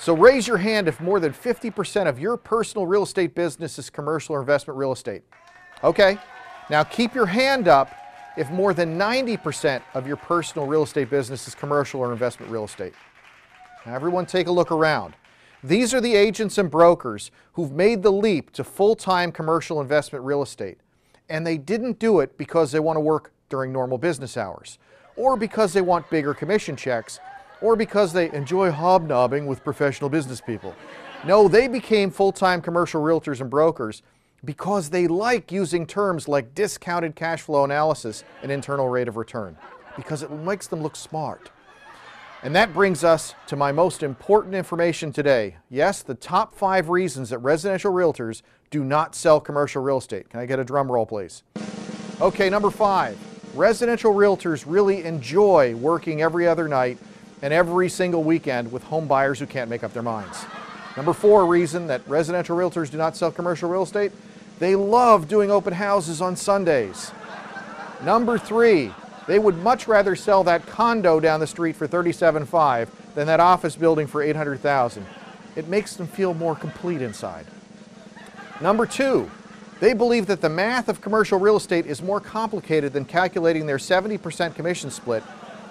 So raise your hand if more than 50% of your personal real estate business is commercial or investment real estate. Okay, now keep your hand up if more than 90% of your personal real estate business is commercial or investment real estate. Now everyone take a look around. These are the agents and brokers who've made the leap to full-time commercial investment real estate. And they didn't do it because they want to work during normal business hours, or because they want bigger commission checks, or because they enjoy hobnobbing with professional business people. No, they became full-time commercial realtors and brokers because they like using terms like discounted cash flow analysis and internal rate of return, because it makes them look smart. And that brings us to my most important information today. Yes, the top five reasons that residential realtors do not sell commercial real estate. Can I get a drum roll, please? Okay, number five. Residential realtors really enjoy working every other night and every single weekend with home buyers who can't make up their minds. Number four reason that residential realtors do not sell commercial real estate, they love doing open houses on Sundays. Number three, they would much rather sell that condo down the street for 37.5 than that office building for 800,000. It makes them feel more complete inside. Number two, they believe that the math of commercial real estate is more complicated than calculating their 70% commission split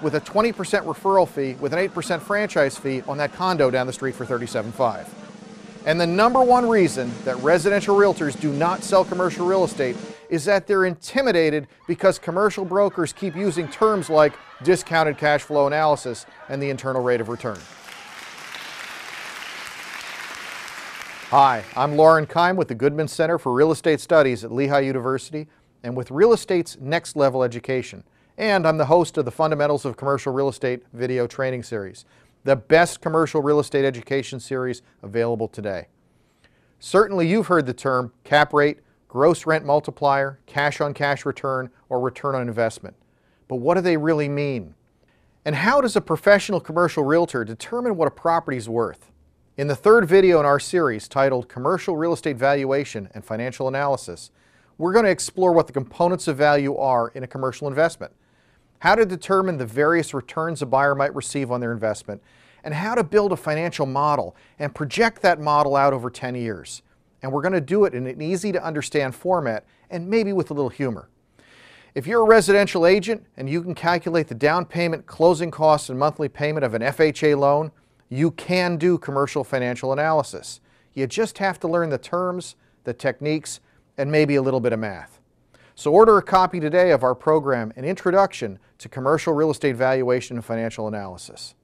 with a 20% referral fee with an 8% franchise fee on that condo down the street for 37.5. And the number one reason that residential realtors do not sell commercial real estate is that they're intimidated because commercial brokers keep using terms like discounted cash flow analysis and the internal rate of return. Hi, I'm Loren Keim with the Goodman Center for Real Estate Studies at Lehigh University and with Real Estate's Next Level Education. And I'm the host of the Fundamentals of Commercial Real Estate video training series, the best commercial real estate education series available today. Certainly you've heard the term cap rate, gross rent multiplier, cash on cash return, or return on investment. But what do they really mean? And how does a professional commercial realtor determine what a property is worth? In the third video in our series titled Commercial Real Estate Valuation and Financial Analysis, we're going to explore what the components of value are in a commercial investment, how to determine the various returns a buyer might receive on their investment, and how to build a financial model and project that model out over 10 years and we're going to do it in an easy to understand format and maybe with a little humor. If you're a residential agent and you can calculate the down payment, closing costs, and monthly payment of an FHA loan, you can do commercial financial analysis. You just have to learn the terms, the techniques, and maybe a little bit of math. So order a copy today of our program, An Introduction to Commercial Real Estate Valuation and Financial Analysis.